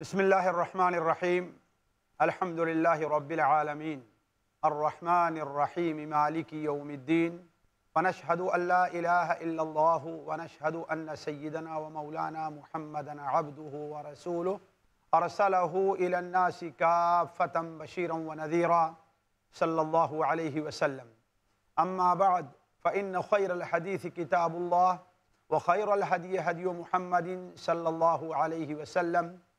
بسم الله الرحمن الرحيم الحمد لله رب العالمين الرحمن الرحيم مالك يوم الدين ونشهد أن لا إله إلا الله ونشهد أن سيدنا ومولانا محمدا عبده ورسوله أرسله إلى الناس كافة بشيرا ونذيرا صلى الله عليه وسلم أما بعد فإن خير الحديث كتاب الله وخير الهدي هدي محمد صلى الله عليه وسلم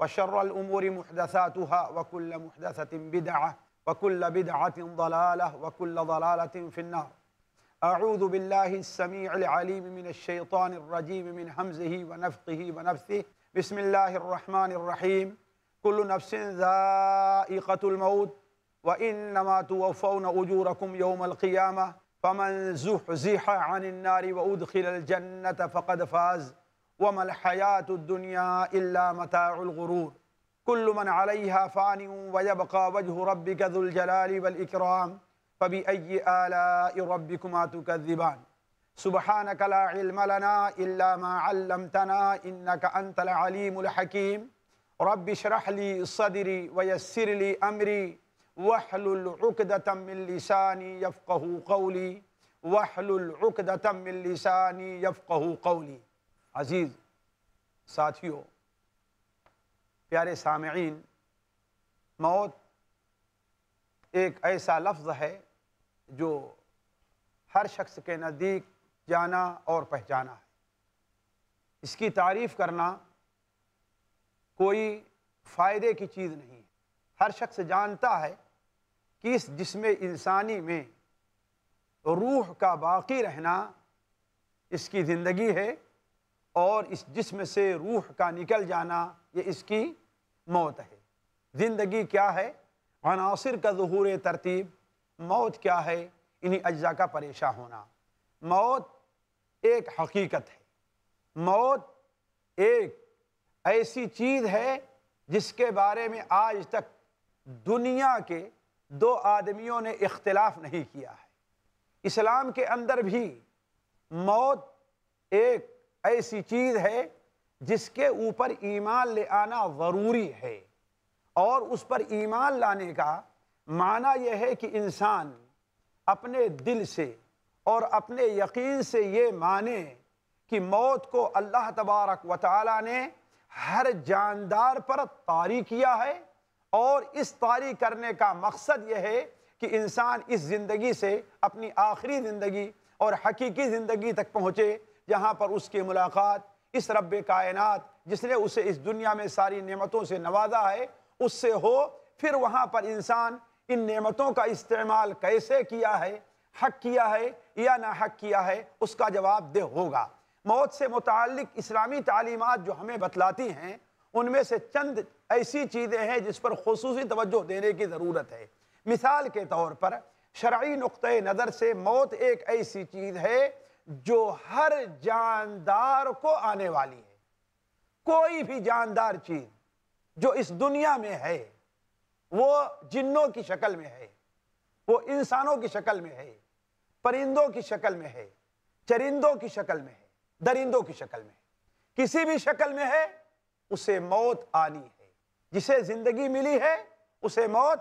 وشر الأمور محدثاتها وكل محدثة بدعة وكل بدعة ضلالة وكل ضلالة في النار. أعوذ بالله السميع العليم من الشيطان الرجيم من همزه ونفقه ونفثه. بسم الله الرحمن الرحيم. كل نفس ذائقة الموت وإنما توفون أجوركم يوم القيامة. فمن زحزح عن النار وأدخل الجنة فقد فاز. وما الحياة الدنيا إلا متاع الغرور. كل من عليها فان ويبقى وجه ربك ذو الجلال والإكرام. فبأي آلاء ربكما تكذبان. سبحانك لا علم لنا إلا ما علمتنا إنك أنت العليم الحكيم. رب اشرح لي صدري ويسر لي أمري. واحلل عقدة من لساني يفقه قولي. واحلل عقدة من لساني يفقه قولي. عزیز ساتھیوں، پیارے سامعین، موت ایک ایسا لفظ ہے جو ہر شخص کے نزدیک جانا اور پہچانا ہے۔ اس کی تعریف کرنا کوئی فائدے کی چیز نہیں ہے۔ ہر شخص جانتا ہے کہ اس جسم انسانی میں روح کا باقی رہنا اس کی زندگی ہے اور اس جسم سے روح کا نکل جانا یہ اس کی موت ہے۔ زندگی کیا ہے؟ عناصر کا ظہور ترتیب۔ موت کیا ہے؟ انہی اجزاء کا پریشان ہونا۔ موت ایک حقیقت ہے۔ موت ایک ایسی چیز ہے جس کے بارے میں آج تک دنیا کے دو آدمیوں نے اختلاف نہیں کیا ہے۔ اسلام کے اندر بھی موت ایک ایسی چیز ہے جس کے اوپر ایمان لے آنا ضروری ہے۔ اور اس پر ایمان لانے کا معنی یہ ہے کہ انسان اپنے دل سے اور اپنے یقین سے یہ مانے کہ موت کو اللہ تبارک و تعالی نے ہر جاندار پر طاری کیا ہے۔ اور اس طاری کرنے کا مقصد یہ ہے کہ انسان اس زندگی سے اپنی آخری زندگی اور حقیقی زندگی تک پہنچے۔ جہاں پر اس کی ملاقات، اس رب کائنات، جس نے اسے اس دنیا میں ساری نعمتوں سے نوازا ہے، اس سے ہو، پھر وہاں پر انسان ان نعمتوں کا استعمال کیسے کیا ہے، حق کیا ہے یا نہ حق کیا ہے، اس کا جواب دہ ہوگا۔ موت سے متعلق اسلامی تعلیمات جو ہمیں بتلاتی ہیں، ان میں سے چند ایسی چیزیں ہیں جس پر خصوصی توجہ دینے کی ضرورت ہے۔ مثال کے طور پر، شرعی نقطۂ نظر سے موت ایک ایسی چیز ہے جو ہر جاندار کو آنے والی ہے۔ کوئی بھی جاندار چیز جو اس دنیا میں ہے، وہ جنوں کی شکل میں ہے، وہ انسانوں کی شکل میں ہے، پرندوں کی شکل میں ہے، چرندوں کی شکل میں ہے، درندوں کی شکل میں ہے۔ کسی بھی شکل میں ہے، اسے موت آنی ہے۔ جسے زندگی ملی ہے، اسے موت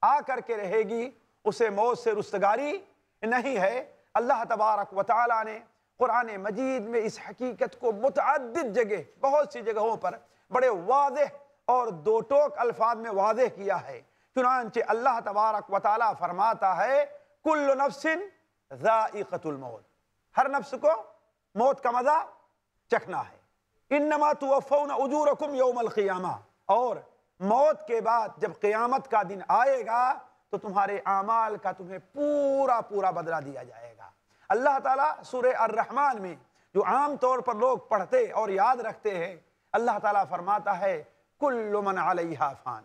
آ کر کے رہے گی، اسے موت سے رستگاری نہیں ہے۔ اللہ تبارک و تعالی نے قرآن مجید میں اس حقیقت کو متعدد جگہ، بہت سی جگہوں پر بڑے واضح اور دو ٹوک الفاظ میں واضح کیا ہے۔ چنانچہ اللہ تبارک و تعالی فرماتا ہے، کل نفس ذائقت الموت۔ ہر نفس کو موت کا مزہ چکھنا ہے۔ انما توفون اجورکم یوم القیامہ۔ اور موت کے بعد جب قیامت کا دن آئے گا، تو تمہارے اعمال کا تمہیں پورا پورا بدلہ دیا جائے گا۔ اللہ تعالیٰ سورہ الرحمن میں جو عام طور پر لوگ پڑھتے اور یاد رکھتے ہیں، اللہ تعالیٰ فرماتا ہے، کل من علیہ فان۔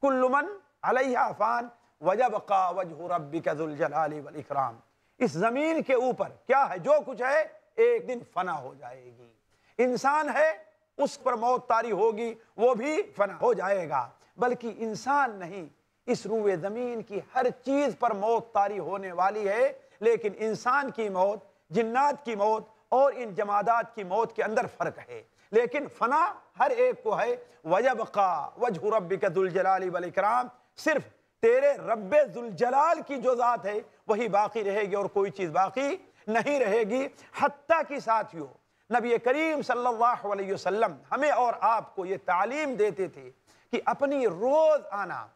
کل من علیہ فان، وجبقا وجہ ربک ذو الجلال والاکرام۔ اس زمین کے اوپر کیا ہے؟ جو کچھ ہے، ایک دن فنا ہو جائے گی۔ انسان ہے، اس پر موت تاری ہوگی، وہ بھی فنا ہو جائے گا۔ بلکہ انسان نہیں، اس روئے زمین کی ہر چیز پر موت تاری ہونے والی ہے۔ لیکن انسان کی موت، جنات کی موت اور ان جمادات کی موت کے اندر فرق ہے۔ لیکن فنا ہر ایک کو ہے۔ وَيَبْقَى وَجْهُ رَبِّكَ ذُو الْجَلَالِ وَالْإِكْرَامِ۔ صرف تیرے رب ذوالجلال کی جو ذات ہے، وہی باقی رہے گی اور کوئی چیز باقی نہیں رہے گی۔ حتیٰ کی ساتھیوں، نبی کریم صلی اللہ علیہ وسلم ہمیں اور آپ کو یہ تعلیم دیتے تھے کہ اپنی روز آنا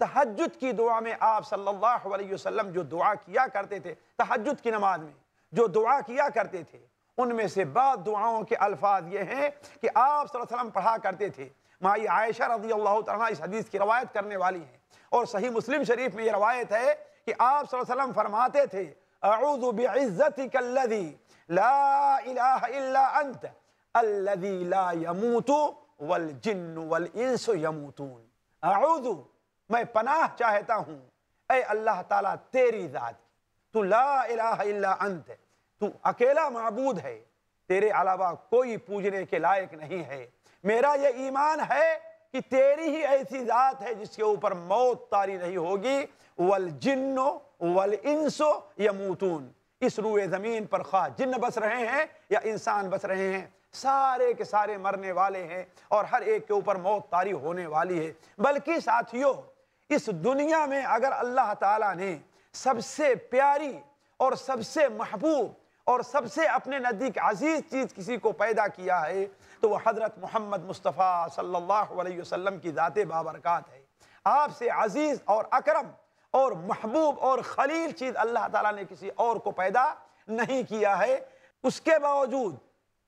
تحجد کی دعا میں آپ صلی اللہ علیہ وسلم جو دعا کیا کرتے تھے تحجد کی نماز میں جو دعا کیا کرتے تھے، ان میں سے بعض دعاؤں کے الفاظ یہ ہیں کہ آپ صلی اللہ علیہ وسلم پڑھا کرتے تھے۔ مائی عائشہ رضی اللہ تعالیٰ اس حدیث کی روایت کرنے والی ہیں۔ اور صحیح مسلم شریف میں یہ روایت ہے کہ آپ صلی اللہ علیہ وسلم فرماتے تھے، اعوذ بعزتک الذی لا الہ الا انت الذی لا يموت والجن والانس يموتون اعوذ میں پناہ چاہتا ہوں۔ اے اللہ تعالیٰ، تیری ذات، تو لا الہ الا انت تو اکیلا معبود ہے۔ تیرے علاوہ کوئی پوجنے کے لائق نہیں ہے۔ میرا یہ ایمان ہے کہ تیری ہی ایسی ذات ہے جس کے اوپر موت تاری نہیں ہوگی۔ والجن والانس یموتون۔ اس روئے زمین پر خواہ جن بس رہے ہیں یا انسان بس رہے ہیں، سارے کے سارے مرنے والے ہیں اور ہر ایک کے اوپر موت تاری ہونے والی ہے۔ بلکہ ساتھیوں اس دنیا میں اگر اللہ تعالیٰ نے سب سے پیاری اور سب سے محبوب اور سب سے اپنے نزدیک عزیز چیز کسی کو پیدا کیا ہے، تو وہ حضرت محمد مصطفیٰ صلی اللہ علیہ وسلم کی ذات بابرکات ہے۔ آپ سے عزیز اور اکرم اور محبوب اور خلیل چیز اللہ تعالیٰ نے کسی اور کو پیدا نہیں کیا ہے۔ اس کے باوجود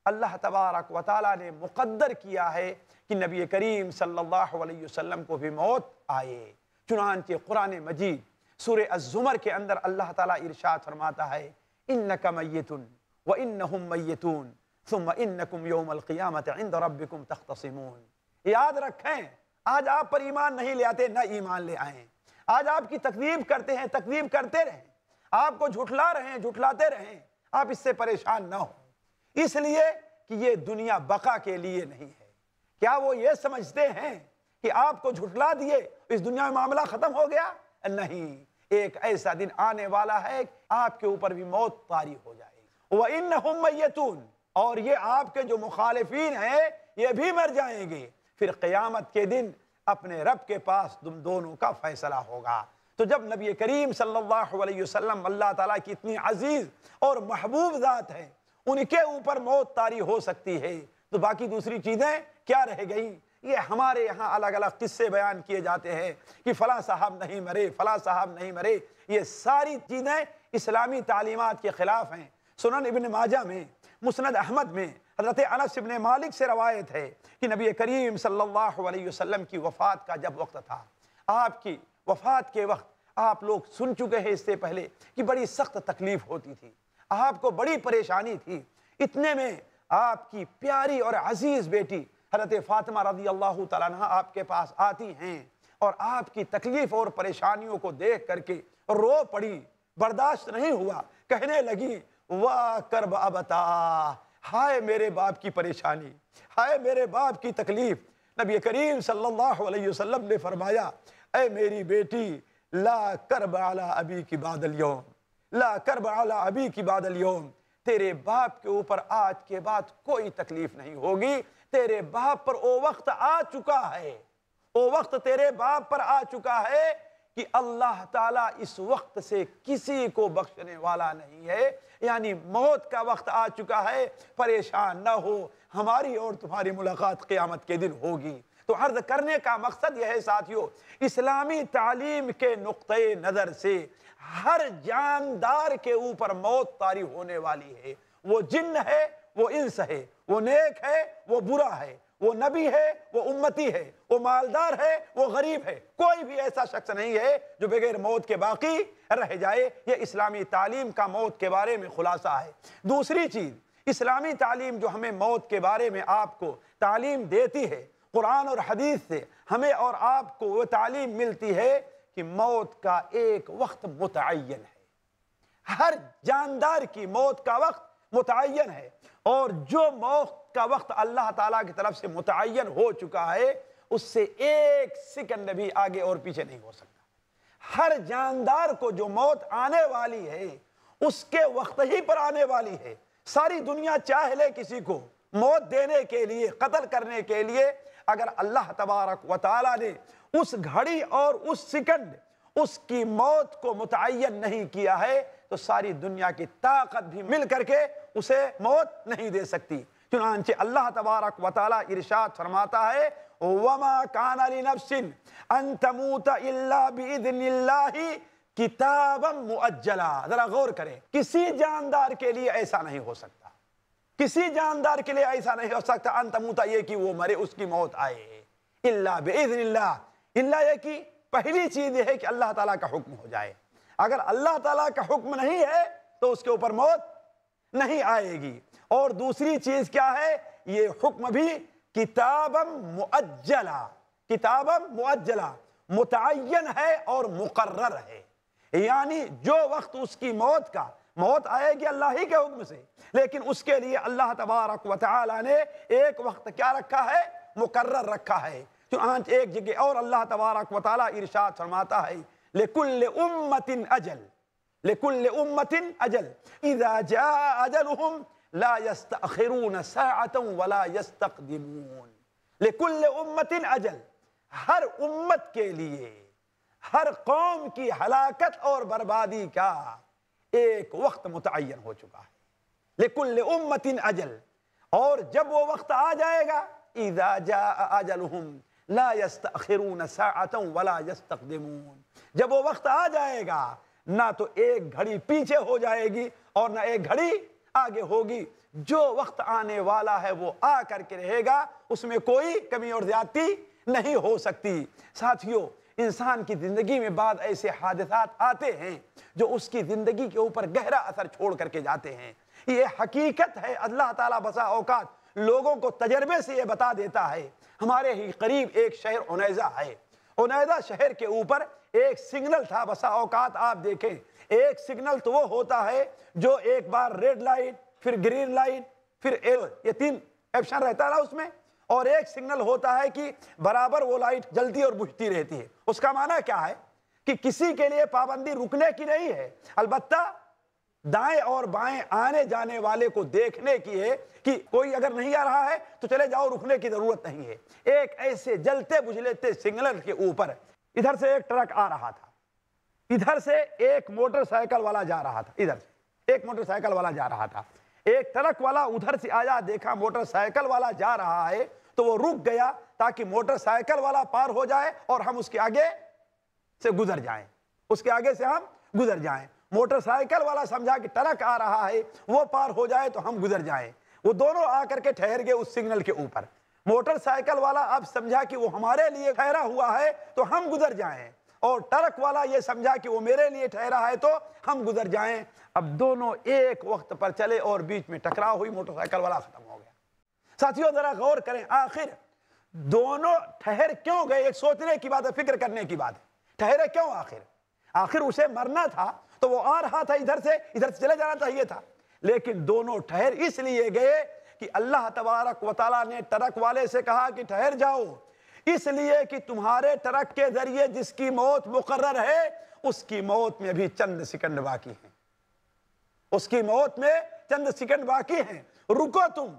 اللہ تبارک و تعالیٰ نے مقدر کیا ہے کہ نبی کریم صلی اللہ علیہ وسلم کو بھی موت آئے۔ چنانچہ قرآن مجید سورہ الزمر کے اندر اللہ تعالیٰ ارشاد فرماتا ہے انکا میتن و انہم میتون ثم انکم یوم القیامت عند ربکم تختصمون. یاد رکھیں، آج آپ پر ایمان نہیں لے آتے، نہ ایمان لے آئیں۔ آج آپ کی تقویب کرتے ہیں تقویب کرتے رہیں۔ آپ کو جھٹلا رہے ہیں جھٹلاتے رہیں۔ آپ اس سے پریشان نہ ہوں۔ اس لیے کہ یہ دنیا بقا کے لیے نہیں ہے۔ کیا وہ یہ سمجھتے ہیں؟ کہ آپ کو جھٹلا دیے، اس دنیا میں معاملہ ختم ہو گیا؟ نہیں، ایک ایسا دن آنے والا ہے آپ کے اوپر بھی موت طاری ہو جائے گی۔ وَإِنَّهُمْ مَيَّتُونَ۔ اور یہ آپ کے جو مخالفین ہیں، یہ بھی مر جائیں گے۔ پھر قیامت کے دن اپنے رب کے پاس تم دونوں کا فیصلہ ہوگا۔ تو جب نبی کریم صلی اللہ علیہ وسلم اللہ تعالیٰ کی اتنی عزیز اور محبوب ذات ہے ان کے اوپر موت تاری ہو سکتی ہے۔ تو باقی دوسری چیزیں کیا رہ گئیں؟ یہ ہمارے یہاں الگ الگ قصے بیان کیے جاتے ہیں کہ فلاں صاحب نہیں مرے، فلاں صاحب نہیں مرے۔ یہ ساری چیزیں اسلامی تعلیمات کے خلاف ہیں۔ سنن ابن ماجہ میں، مسند احمد میں، حضرت انس ابن مالک سے روایت ہے کہ نبی کریم صلی اللہ علیہ وسلم کی وفات کا جب وقت تھا، آپ کی وفات کے وقت آپ لوگ سن چکے ہیں اس سے پہلے کہ بڑی سخت تکلیف ہوتی تھی۔ آپ کو بڑی پریشانی تھی۔ اتنے میں آپ کی پیاری اور عزیز بیٹی حضرت فاطمہ رضی اللہ تعالیٰ عنہ آپ کے پاس آتی ہیں اور آپ کی تکلیف اور پریشانیوں کو دیکھ کر کے رو پڑی، برداشت نہیں ہوا، کہنے لگی واہ کرب ابتا، ہائے میرے باپ کی پریشانی، ہائے میرے باپ کی تکلیف۔ نبی کریم صلی اللہ علیہ وسلم نے فرمایا، اے میری بیٹی، لا کرب علی ابی کی بعد اليوم، لا کرب علی ابی کی بعد اليوم، تیرے باپ کے اوپر آج کے بعد کوئی تکلیف نہیں ہوگی تیرے باپ پر او وقت آ چکا ہے، او وقت تیرے باپ پر آ چکا ہے کہ اللہ تعالیٰ اس وقت سے کسی کو بخشنے والا نہیں ہے۔ یعنی موت کا وقت آ چکا ہے، پریشان نہ ہو۔ ہماری اور تمہاری ملاقات قیامت کے دن ہوگی۔ تو عرض کرنے کا مقصد یہ ہے ساتھیوں اسلامی تعلیم کے نقطۂ نظر سے ہر جاندار کے اوپر موت تاری ہونے والی ہے۔ وہ جن ہے، وہ انس ہے۔ وہ نیک ہے، وہ برا ہے، وہ نبی ہے، وہ امتی ہے، وہ مالدار ہے، وہ غریب ہے۔ کوئی بھی ایسا شخص نہیں ہے جو بغیر موت کے باقی رہ جائے۔ یہ اسلامی تعلیم کا موت کے بارے میں خلاصہ ہے۔ دوسری چیز، اسلامی تعلیم جو ہمیں موت کے بارے میں آپ کو تعلیم دیتی ہے، قرآن اور حدیث سے ہمیں اور آپ کو وہ تعلیم ملتی ہے کہ موت کا ایک وقت متعین ہے۔ ہر جاندار کی موت کا وقت متعین ہے۔ اور جو موت کا وقت اللہ تعالیٰ کی طرف سے متعین ہو چکا ہے، اس سے ایک سیکنڈ بھی آگے اور پیچھے نہیں ہو سکتا۔ ہر جاندار کو جو موت آنے والی ہے، اس کے وقت ہی پر آنے والی ہے۔ ساری دنیا چاہ لے کسی کو موت دینے کے لیے، قتل کرنے کے لیے۔ اگر اللہ تبارک و تعالی نے اس گھڑی اور اس سیکنڈ اس کی موت کو متعین نہیں کیا ہے، تو ساری دنیا کی طاقت بھی مل کر کے اسے موت نہیں دے سکتی۔ چنانچہ اللہ تبارک و تعالی ارشاد فرماتا ہے، وَمَا كَانَ لِنَفْسٍ أَن تَمُوتَ إِلَّا بِإِذْنِ اللَّهِ کتابا مؤجلا۔ ذرا غور کریں، کسی جاندار کے لیے ایسا نہیں ہو سکتا۔ کسی جاندار کے لیے ایسا نہیں ہو سکتا ان تموتا یہ کہ وہ مرے، اس کی موت آئے۔ اللہ بإذن اللہ اللہ یہ کہ پہلی چیز یہ ہے کہ اللہ تعالیٰ کا حکم ہو جائے۔ اگر اللہ تعالیٰ کا حکم نہیں ہے تو اس کے اوپر موت نہیں آئے گی۔ اور دوسری چیز کیا ہے؟ یہ حکم بھی کتابا مؤجلا کتابا مؤجلا متعین ہے اور مقرر ہے۔ یعنی جو وقت اس کی موت کا، موت آئے گی اللہ ہی کے حکم سے۔ لیکن اس کے لیے اللہ تبارک و تعالی نے ایک وقت کیا رکھا ہے؟ مقرر رکھا ہے۔ چنانچہ ایک جگہ اور اللہ تبارک و تعالی ارشاد فرماتا ہے لکل امت اجل لکل امت اجل اذا جاء اجلهم لا يستأخرون ساعة ولا يستقدمون. لکل امت اجل ہر امت کے لیے، ہر قوم کی ہلاکت اور بربادی کا ایک وقت متعین ہو چکا ہے. لکل امت اجل اور جب وہ وقت آ جائے گا اذا جاء اجلهم لا يستأخرون ساعة ولا يستقدمون. جب وہ وقت آ جائے گا نہ تو ایک گھڑی پیچھے ہو جائے گی اور نہ ایک گھڑی آگے ہوگی۔ جو وقت آنے والا ہے وہ آ کر کے رہے گا، اس میں کوئی کمی اور زیادتی نہیں ہو سکتی۔ ساتھیوں انسان کی زندگی میں بعد ایسے حادثات آتے ہیں جو اس کی زندگی کے اوپر گہرا اثر چھوڑ کر کے جاتے ہیں۔ یہ حقیقت ہے، اللہ تعالیٰ بسا اوقات لوگوں کو تجربے سے یہ بتا دیتا ہے۔ ہمارے ہی قریب ایک شہر انیزہ ہے۔ انیزہ شہر کے اوپر ایک سگنل تھا، بسا اوقات آپ دیکھیں۔ ایک سگنل تو وہ ہوتا ہے جو ایک بار ریڈ لائٹ، پھر گرین لائٹ، پھر ایل، یہ تین ایپشن رہتا ہے اس میں۔ اور ایک سگنل ہوتا ہے کہ برابر وہ لائٹ جلتی اور بجھتی رہتی ہے۔ اس کا معنی کیا ہے؟ کہ کسی کے لیے پابندی رکنے کی نہیں ہے۔ البتہ دائیں اور بائیں آنے جانے والے کو دیکھنے کی ہے کہ کوئی اگر نہیں آ رہا ہے تو چلے جاؤ، رکنے کی ضرورت نہیں ہے۔ ایک ایسے جلتے بجھلتے سگنل کے اوپر ادھر سے ایک ٹرک آ رہا تھا۔ ادھر سے ایک موٹر سائیکل والا جا رہا تھا۔ ادھر سے ایک موٹر سائیکل والا جا رہا تھا۔ ایک ٹرک والا ادھر سے آیا، دیکھا موٹر سائیکل والا جا رہا ہے تو وہ رک گیا تاکہ موٹر سائیکل والا پار ہو جائے اور ہم اس کے آگے سے گزر جائیں۔ اس کے آگے سے ہم گزر جائیں۔ موٹر سائیکل والا سمجھا کہ ٹرک آ رہا ہے، وہ پار ہو جائے تو ہم گزر جائیں۔ وہ دونوں آ کر کے ٹھہر گئے اس سگنل کے اوپر۔ موٹر سائیکل والا اب سمجھا کہ وہ ہمارے لیے ٹھہرا ہوا ہے تو ہم گزر جائیں۔ اور ٹرک والا یہ سمجھا کہ وہ میرے لیے ٹھہرا ہے تو ہم گزر جائیں۔ اب دونوں ایک وقت پر چلے اور بیچ میں ٹکرا ہوئی، موٹر سائیکل والا ختم ہو گیا۔ ساتھیوں ذرا غور کریں، آخر دونوں ٹھہر کیوں گئے؟ ایک سوچنے کی بات ہے، فکر کرنے کی بات ہے۔ ٹھہرے کیوں آخر؟ آخر اسے مرنا تھا تو وہ آ رہا تھا ادھر سے ادھر سے چلے جانا چاہیے تھا۔ لیکن دونوں ٹھہر اس لیے گئے کہ اللہ تبارک و تعالیٰ نے ٹرک والے سے کہا کہ ٹھہر جاؤ۔ اس لیے کہ تمہارے ٹرک کے ذریعے جس کی موت مقرر ہے، اس کی موت میں بھی چند سیکنڈ باقی ہیں۔ اس کی موت میں چند سیکنڈ باقی ہیں۔ رکو تم،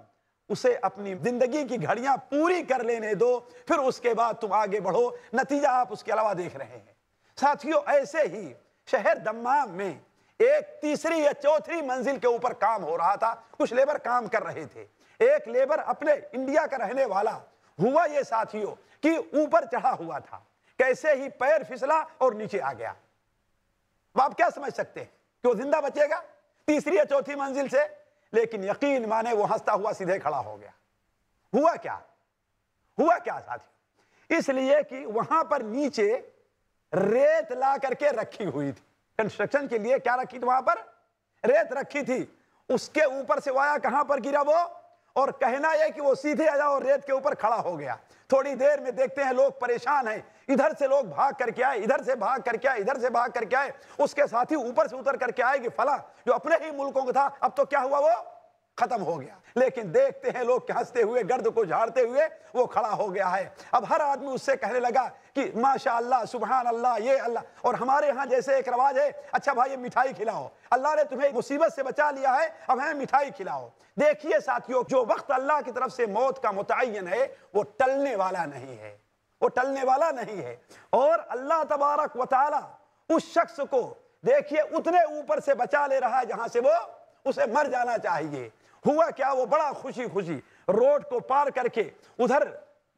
اسے اپنی زندگی کی گھڑیاں پوری کر لینے دو، پھر اس کے بعد تم آگے بڑھو۔ نتیجہ آپ اس کے علاوہ دیکھ رہے ہیں۔ ساتھیوں ایسے ہی شہر دمام میں ایک تیسری یا چوتھی منزل کے اوپر کام ہو رہا تھا، کچھ لیبر کام کر رہے تھے۔ ایک لیبر اپنے انڈیا کا رہنے والا ہوا یہ ساتھیوں کہ اوپر چڑھا ہوا تھا۔ کیسے ہی پیر پھسلا اور نیچے آ گیا۔ آپ کیا سمجھ سکتے ہیں؟ کہ وہ زندہ بچے گا تیسری یا چوتھی منزل سے؟ لیکن یقین مانے وہ ہنستا ہوا سیدھے کھڑا ہو گیا۔ ہوا کیا؟ ہوا کیا ساتھی اس لیے کہ وہاں پر نیچے ریت لا کر کے رکھی ہوئی تھی۔ کنسٹرکشن کے لیے کیا رکھی تھی وہاں پر؟ ریت رکھی تھی۔ اس کے اوپر سے وایا کہاں پر گرا وہ؟ اور کہنا یہ کہ وہ سیدھے آیا اور ریت کے اوپر کھڑا ہو گیا۔ تھوڑی دیر میں دیکھتے ہیں لوگ پریشان ہیں۔ ادھر سے لوگ بھاگ کر کے آئے، ادھر سے بھاگ کر کے آئے، ادھر سے بھاگ کر کے آئے۔ اس کے ساتھ ہی اوپر سے اتر کر کے آئے کہ فلاں، جو اپنے ہی ملکوں کا تھا، اب تو کیا ہوا وہ؟ ختم ہو گیا۔ لیکن دیکھتے ہیں لوگ کہ ہنستے ہوئے، گرد کو جھاڑتے ہوئے وہ کھڑا ہو گیا ہے۔ اب ہر آدمی اس سے کہنے لگا کہ ماشاء اللہ، سبحان اللہ، یہ اللہ۔ اور ہمارے ہاں جیسے ایک رواج ہے اچھا بھائی مٹھائی کھلاؤ۔ اللہ نے تمہیں مصیبت سے بچا لیا ہے، اب ہمیں مٹھائی کھلاؤ۔ دیکھیے ساتھیوں جو وقت اللہ کی طرف سے موت کا متعین ہے، وہ ٹلنے والا نہیں ہے۔ وہ ٹلنے والا نہیں ہے۔ اور اللہ تبارک و تعالی اس شخص کو دیکھیے، اتنے اوپر سے بچا لے رہا ہے جہاں سے وہ، اسے مر جانا چاہیے۔ ہوا کیا وہ بڑا خوشی خوشی روڈ کو پار کر کے ادھر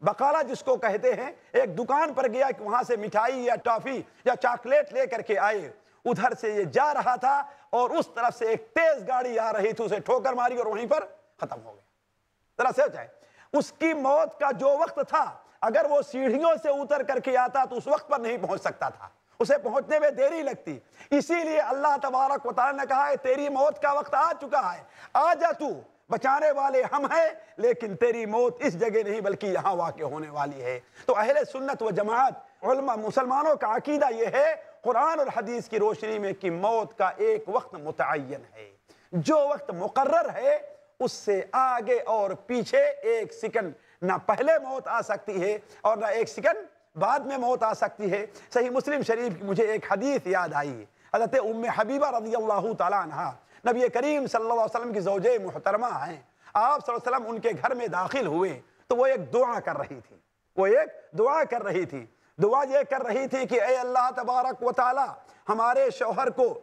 بقالہ جس کو کہتے ہیں، ایک دکان پر گیا کہ وہاں سے مٹھائی یا ٹافی یا چاکلیٹ لے کر کے آئے۔ ادھر سے یہ جا رہا تھا اور اس طرف سے ایک تیز گاڑی آ رہی تھی، اسے ٹھوکر ماری اور وہیں پر ختم ہو گیا۔ ذرا سے جائے اس کی موت کا جو وقت تھا، اگر وہ سیڑھیوں سے اتر کر کے آتا تو اس وقت پر نہیں پہنچ سکتا تھا۔ اسے پہنچنے میں دیری لگتی۔ اسی لیے اللہ تبارک و تعالی نے کہا ہے، تیری موت کا وقت آ چکا ہے۔ آ جا تو، بچانے والے ہم ہیں، لیکن تیری موت اس جگہ نہیں بلکہ یہاں واقع ہونے والی ہے۔ تو اہل سنت و جماعت، علماء، مسلمانوں کا عقیدہ یہ ہے، قرآن اور حدیث کی روشنی میں کہ موت کا ایک وقت متعین ہے۔ جو وقت مقرر ہے، اس سے آگے اور پیچھے ایک سیکنڈ نہ پہلے موت آ سکتی ہے اور نہ ایک سیکنڈ بعد میں موت آ سکتی ہے۔ صحیح مسلم شریف کی مجھے ایک حدیث یاد آئی۔ حضرت ام حبیبہ رضی اللہ تعالیٰ عنہ نبی کریم صلی اللہ علیہ وسلم کی زوجہ محترمہ ہیں۔ آپ صلی اللہ علیہ وسلم ان کے گھر میں داخل ہوئے تو وہ ایک دعا کر رہی تھی۔ وہ ایک دعا کر رہی تھی۔ دعا یہ کر رہی تھی کہ اے اللہ تبارک و تعالی، ہمارے شوہر کو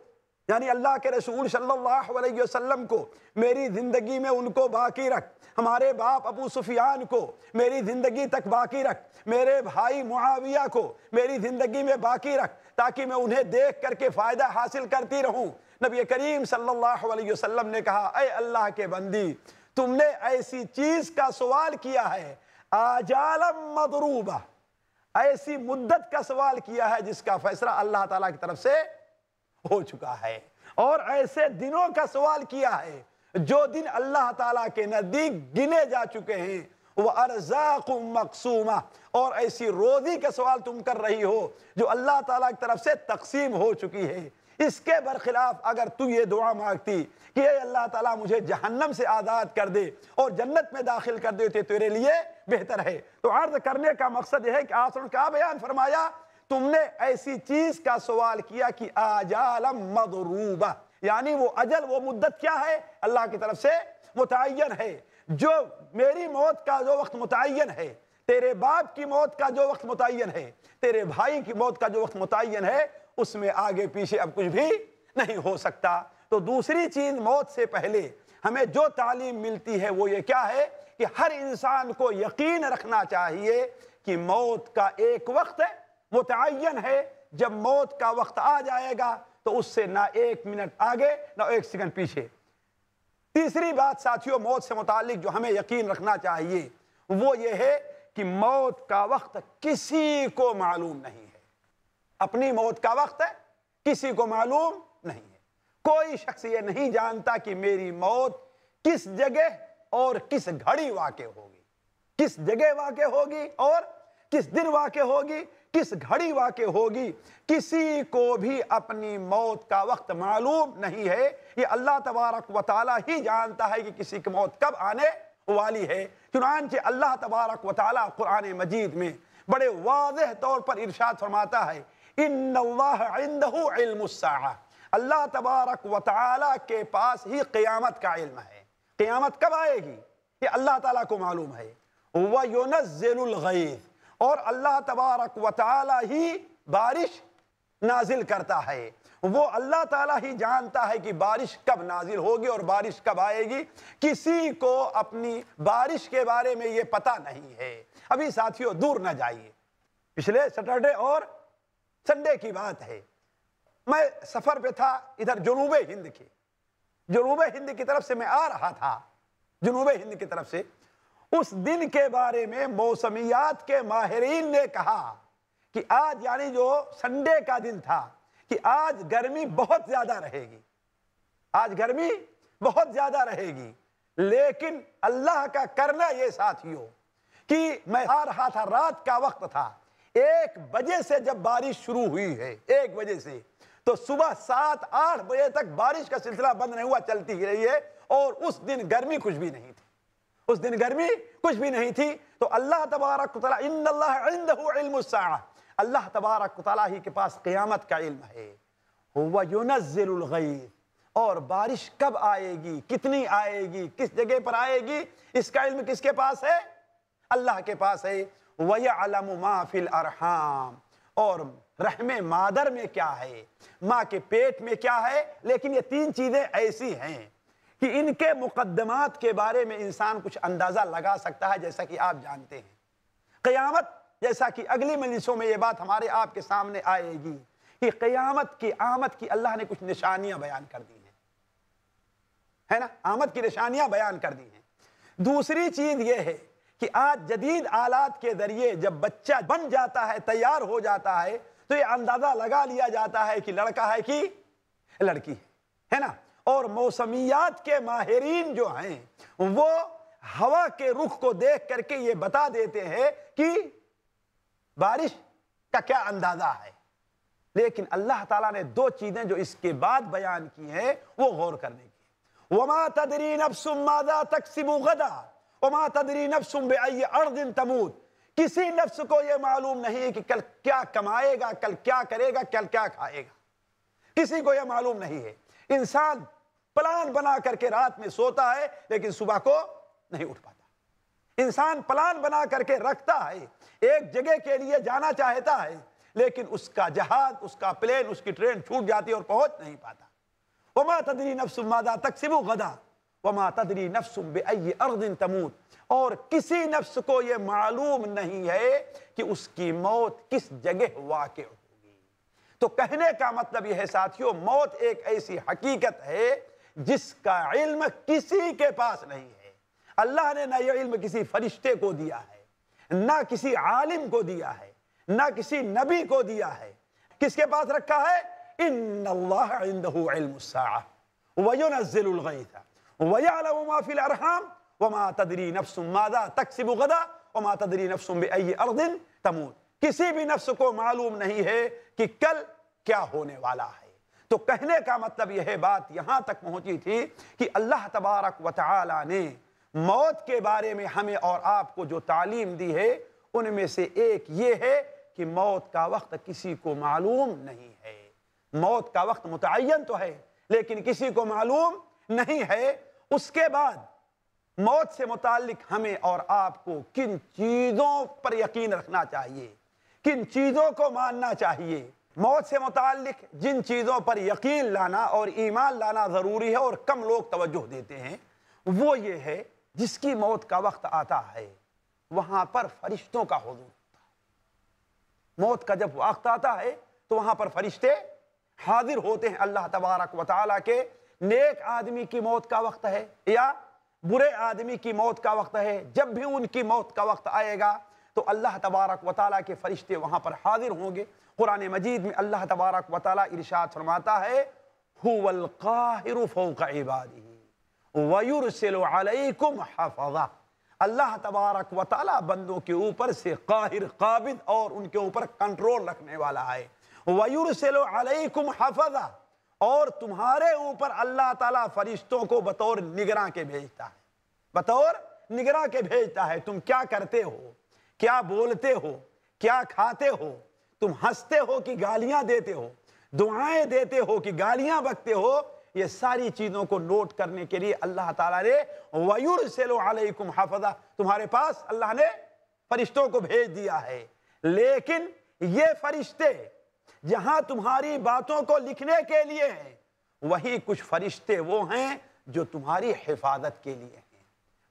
یعنی اللہ کے رسول صلی اللہ علیہ وسلم کو، میری زندگی میں ان کو باقی رکھ، ہمارے باپ ابو سفیان کو میری زندگی تک باقی رکھ، میرے بھائی معاویہ کو میری زندگی میں باقی رکھ، تاکہ میں انہیں دیکھ کر کے فائدہ حاصل کرتی رہوں۔ نبی کریم صلی اللہ علیہ وسلم نے کہا، اے اللہ کے بندی، تم نے ایسی چیز کا سوال کیا ہے آجالم مضروبہ۔ ایسی مدت کا سوال کیا ہے جس کا فیصلہ اللہ تعالیٰ کی طرف سے ہو چکا ہے۔ اور ایسے دنوں کا سوال کیا ہے، جو دن اللہ تعالیٰ کے نزدیک گنے جا چکے ہیں وہ ارزاق مقصومہ اور ایسی روزی کا سوال تم کر رہی ہو، جو اللہ تعالیٰ کی طرف سے تقسیم ہو چکی ہے۔ اس کے برخلاف اگر تو یہ دعا مانگتی کہ اے اللہ تعالیٰ مجھے جہنم سے آزاد کر دے اور جنت میں داخل کر دے تیرے لیے بہتر ہے۔ تو عرض کرنے کا مقصد یہ ہے کہ آپ کا بیان فرمایا؟ تم نے ایسی چیز کا سوال کیا کہ آجالم مضروبہ یعنی وہ اجل، وہ مدت کیا ہے؟ اللہ کی طرف سے متعین ہے۔ جو میری موت کا جو وقت متعین ہے، تیرے باپ کی موت کا جو وقت متعین ہے، تیرے بھائی کی موت کا جو وقت متعین ہے، اس میں آگے پیچھے اب کچھ بھی نہیں ہو سکتا۔ تو دوسری چیز موت سے پہلے ہمیں جو تعلیم ملتی ہے، وہ یہ کیا ہے کہ ہر انسان کو یقین رکھنا چاہیے کہ موت کا ایک وقت متعین ہے، جب موت کا وقت آ جائے گا، تو اس سے نہ ایک منٹ آگے، نہ ایک سیکنڈ پیچھے۔ تیسری بات ساتھیوں موت سے متعلق جو ہمیں یقین رکھنا چاہیے، وہ یہ ہے کہ موت کا وقت کسی کو معلوم نہیں ہے۔ اپنی موت کا وقت کسی کو معلوم نہیں ہے۔ کوئی شخص یہ نہیں جانتا کہ میری موت کس جگہ اور کس گھڑی واقع ہوگی۔ کس جگہ واقع ہوگی اور کس دن واقع ہوگی کس گھڑی واقع ہوگی؟ کسی کو بھی اپنی موت کا وقت معلوم نہیں ہے۔ یہ اللہ تبارک و تعالی ہی جانتا ہے کہ کسی کی موت کب آنے والی ہے۔ چنانچہ اللہ تبارک و تعالی قرآن مجید میں بڑے واضح طور پر ارشاد فرماتا ہے، ان اللہ عنده علم الساعہ اللہ تبارک و تعالی کے پاس ہی قیامت کا علم ہے۔ قیامت کب آئے گی؟ یہ اللہ تعالیٰ کو معلوم ہے۔ وَيُنَزِّلُ الْغَيْثِ۔ اور اللہ تبارک و تعالی ہی بارش نازل کرتا ہے۔ وہ اللہ تعالیٰ ہی جانتا ہے کہ بارش کب نازل ہوگی اور بارش کب آئے گی۔ کسی کو اپنی بارش کے بارے میں یہ پتا نہیں ہے۔ ابھی ساتھیوں دور نہ جائیے۔ پچھلے سٹرڈے اور سنڈے کی بات ہے۔ میں سفر پہ تھا ادھر جنوب ہند کی جنوب ہند کی طرف سے میں آ رہا تھا۔ جنوب ہند کی طرف سے اس دن کے بارے میں موسمیات کے ماہرین نے کہا کہ آج یعنی جو سنڈے کا دن تھا کہ آج گرمی بہت زیادہ رہے گی۔ آج گرمی بہت زیادہ رہے گی۔ لیکن اللہ کا کرنا یہ ساتھیوں کہ میں آ رہا تھا، رات کا وقت تھا۔ ایک بجے سے جب بارش شروع ہوئی ہے، ایک بجے سے، تو صبح سات، آٹھ بجے تک بارش کا سلسلہ بند نہیں ہوا، چلتی ہی رہی ہے اور اس دن گرمی کچھ بھی نہیں تھی۔ اس دن گرمی کچھ بھی نہیں تھی۔ تو اللہ تبارک تعالیٰ، ان اللہ عنده علم الساعہ اللہ تبارک تعالیٰ ہی کے پاس قیامت کا علم ہے۔ وہ ينزل الغیث اور بارش کب آئے گی؟ کتنی آئے گی؟ کس جگہ پر آئے گی؟ اس کا علم کس کے پاس ہے؟ اللہ کے پاس ہے۔ وَيَعْلَمُ مَا فِي الْأَرْحَامِ۔ اور رحم مادر میں کیا ہے؟ ماں کے پیٹ میں کیا ہے؟ لیکن یہ تین چیزیں ایسی ہیں۔ کہ ان کے مقدمات کے بارے میں انسان کچھ اندازہ لگا سکتا ہے جیسا کہ آپ جانتے ہیں۔ قیامت جیسا کہ اگلی مجلسوں میں یہ بات ہمارے آپ کے سامنے آئے گی کہ قیامت کی آمد کی اللہ نے کچھ نشانیاں بیان کر دی ہیں۔ ہے نا؟ آمد کی نشانیاں بیان کر دی ہیں۔ دوسری چیز یہ ہے کہ آج جدید آلات کے ذریعے جب بچہ بن جاتا ہے، تیار ہو جاتا ہے تو یہ اندازہ لگا لیا جاتا ہے کہ لڑکا ہے کہ لڑکی ہے۔ نا؟ اور موسمیات کے ماہرین جو ہیں، وہ ہوا کے رخ کو دیکھ کر کے یہ بتا دیتے ہیں کہ بارش کا کیا اندازہ ہے۔ لیکن اللہ تعالیٰ نے دو چیزیں جو اس کے بعد بیان کی ہیں، وہ غور کرنے کی۔ وما تدری نفس ماذا تکسب غدا، وما تدری نفس بأي ارض تموت۔ کسی نفس کو یہ معلوم نہیں کہ کل کیا کمائے گا، کل کیا کرے گا، کل کیا کھائے گا۔ کسی کو یہ معلوم نہیں ہے۔ انسان پلان بنا کر کے رات میں سوتا ہے لیکن صبح کو نہیں اٹھ پاتا۔ انسان پلان بنا کر کے رکھتا ہے، ایک جگہ کے لیے جانا چاہتا ہے، لیکن اس کا جہاز، اس کا پلین، اس کی ٹرین چھوٹ جاتی ہے اور پہنچ نہیں پاتا۔ وما تدری نفس ماذا تکسب غدا؟ وما تدری نفس بأي ارض تموت؟ اور کسی نفس کو یہ معلوم نہیں ہے کہ اس کی موت کس جگہ واقع ہوگی تو کہنے کا مطلب یہ ہے ساتھیوں، موت ایک ایسی حقیقت ہے جس کا علم کسی کے پاس نہیں ہے۔ اللہ نے نہ یہ علم کسی فرشتے کو دیا ہے، نہ کسی عالم کو دیا ہے، نہ کسی نبی کو دیا ہے۔ کس کے پاس رکھا ہے؟ ان اللہ عنده علم الساعة۔ وينزل الغيث۔ ويعلم ما في الارحام وما تدري نفس ماذا تكسب غدا۔ وما تدري نفس بأي ارض تموت۔ کسی بھی نفس کو معلوم نہیں ہے کہ کل کیا ہونے والا ہے۔ تو کہنے کا مطلب یہ بات یہاں تک پہنچی تھی کہ اللہ تبارک و تعالی نے موت کے بارے میں ہمیں اور آپ کو جو تعلیم دی ہے، ان میں سے ایک یہ ہے کہ موت کا وقت کسی کو معلوم نہیں ہے۔ موت کا وقت متعین تو ہے، لیکن کسی کو معلوم نہیں ہے۔ اس کے بعد موت سے متعلق ہمیں اور آپ کو کن چیزوں پر یقین رکھنا چاہیے؟ کن چیزوں کو ماننا چاہیے؟ موت سے متعلق جن چیزوں پر یقین لانا اور ایمان لانا ضروری ہے اور کم لوگ توجہ دیتے ہیں، وہ یہ ہے جس کی موت کا وقت آتا ہے، وہاں پر فرشتوں کا حضور ہوتا ہے۔ موت کا جب وقت آتا ہے، تو وہاں پر فرشتے حاضر ہوتے ہیں اللہ تبارک و تعالیٰ کے۔ نیک آدمی کی موت کا وقت ہے یا برے آدمی کی موت کا وقت ہے، جب بھی ان کی موت کا وقت آئے گا تو اللہ تبارک و تعالیٰ کے فرشتے وہاں پر حاضر ہوں گے۔ قرآن مجید میں اللہ تبارک و تعالیٰ ارشاد فرماتا ہے، هو القاہر فوق عباده ویرسل علیکم حفظہ اللہ تبارک و تعالیٰ بندوں کے اوپر سے قاہر، قابض اور ان کے اوپر کنٹرول رکھنے والا ہے۔ وَيُرْسِلُ عَلَيْكُمْ حَفَظًا اور تمہارے اوپر اللہ تعالیٰ فرشتوں کو بطور نگراں کے بھیجتا ہے۔ بطور نگراں کے بھیجتا ہے، تم کیا کرتے ہو؟ کیا بولتے ہو؟ کیا کھاتے ہو؟ تم ہنستے ہو کہ گالیاں دیتے ہو؟ دعائیں دیتے ہو کہ گالیاں بکتے ہو؟ یہ ساری چیزوں کو نوٹ کرنے کے لیے اللہ تعالیٰ نے وَيُرْسِلُ عَلَيْكُمْ حَفَظًا تمہارے پاس اللہ نے فرشتوں کو بھیج دیا ہے۔ لیکن یہ فرشتے جہاں تمہاری باتوں کو لکھنے کے لیے ہیں، وہی کچھ فرشتے وہ ہیں جو تمہاری حفاظت کے لیے ہیں۔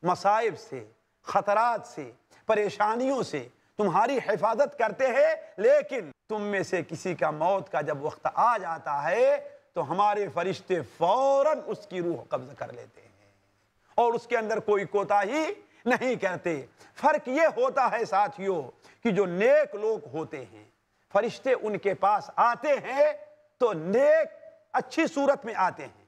مصائب سے، خطرات سے پریشانیوں سے تمہاری حفاظت کرتے ہیں، لیکن تم میں سے کسی کا موت کا جب وقت آ جاتا ہے، تو ہمارے فرشتے فوراً اس کی روح قبض کر لیتے ہیں۔ اور اس کے اندر کوئی کوتا ہی نہیں کرتے فرق یہ ہوتا ہے ساتھیوں کہ جو نیک لوگ ہوتے ہیں، فرشتے ان کے پاس آتے ہیں تو نیک اچھی صورت میں آتے ہیں۔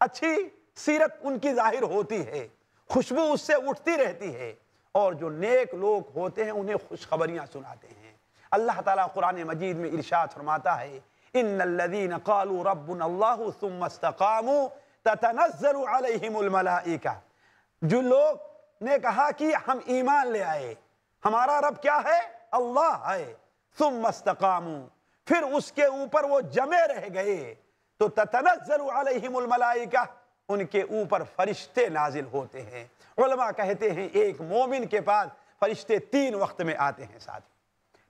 اچھی سیرت ان کی ظاہر ہوتی ہے، خوشبو اس سے اٹھتی رہتی ہے۔ اور جو نیک لوگ ہوتے ہیں انہیں خوشخبریاں سناتے ہیں۔ اللہ تعالیٰ قرآن مجید میں ارشاد فرماتا ہے، ان الذين قالوا ربنا الله ثم استقاموا تتنزل عليهم الملائکہ۔ جو لوگ نے کہا کہ ہم ایمان لے آئے، ہمارا رب کیا ہے؟ اللہ ہے۔ ثم استقاموا۔ پھر اس کے اوپر وہ جمے رہ گئے۔ تو تتنزل علیہم الملائکہ ان کے اوپر فرشتے نازل ہوتے ہیں۔ علماء کہتے ہیں، ایک مومن کے پاس فرشتے تین وقت میں آتے ہیں ساتھ۔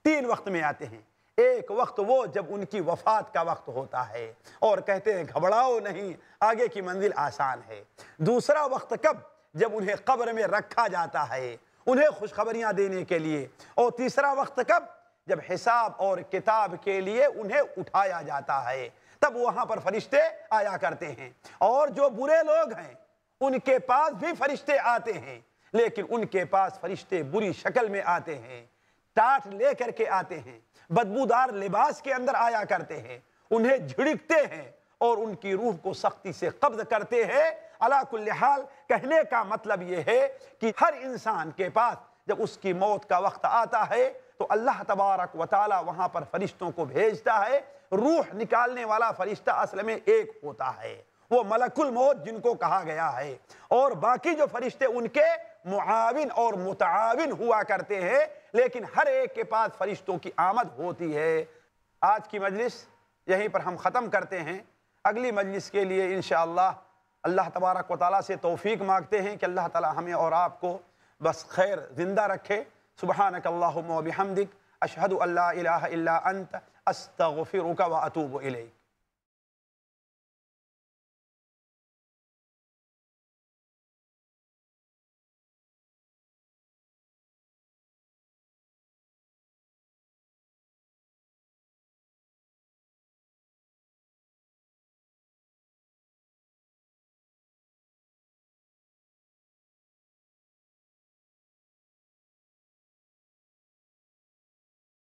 تین وقت میں آتے ہیں۔ ایک وقت وہ جب ان کی وفات کا وقت ہوتا ہے اور کہتے ہیں، گھبراؤ نہیں، آگے کی منزل آسان ہے۔ دوسرا وقت کب؟ جب انہیں قبر میں رکھا جاتا ہے، انہیں خوشخبریاں دینے کے لیے۔ اور تیسرا وقت کب؟ جب حساب اور کتاب کے لیے انہیں اٹھایا جاتا ہے۔ تب وہاں پر فرشتے آیا کرتے ہیں۔ اور جو برے لوگ ہیں، ان کے پاس بھی فرشتے آتے ہیں۔ لیکن ان کے پاس فرشتے بری شکل میں آتے ہیں۔ ٹاٹ لے کر کے آتے ہیں۔ بدبودار لباس کے اندر آیا کرتے ہیں۔ انہیں جھڑکتے ہیں اور ان کی روح کو سختی سے قبض کرتے ہیں۔ علا کل حال، کہنے کا مطلب یہ ہے کہ ہر انسان کے پاس جب اس کی موت کا وقت آتا ہے، تو اللہ تبارک و تعالی وہاں پر فرشتوں کو بھیجتا ہے۔ روح نکالنے والا فرشتہ اصل میں ایک ہوتا ہے۔ وہ ملک الموت جن کو کہا گیا ہے۔ اور باقی جو فرشتے ان کے معاون اور متعاون ہوا کرتے ہیں، لیکن ہر ایک کے پاس فرشتوں کی آمد ہوتی ہے۔ آج کی مجلس یہیں پر ہم ختم کرتے ہیں۔ اگلی مجلس کے لیے انشاءاللہ اللہ تبارک و تعالیٰ سے توفیق مانگتے ہیں کہ اللہ تعالیٰ ہمیں اور آپ کو بس خیر زندہ رکھے۔ سبحانک اللہم و بحمدک۔ أشهد أن لا إله إلا أنت أستغفرك وأتوب إليك.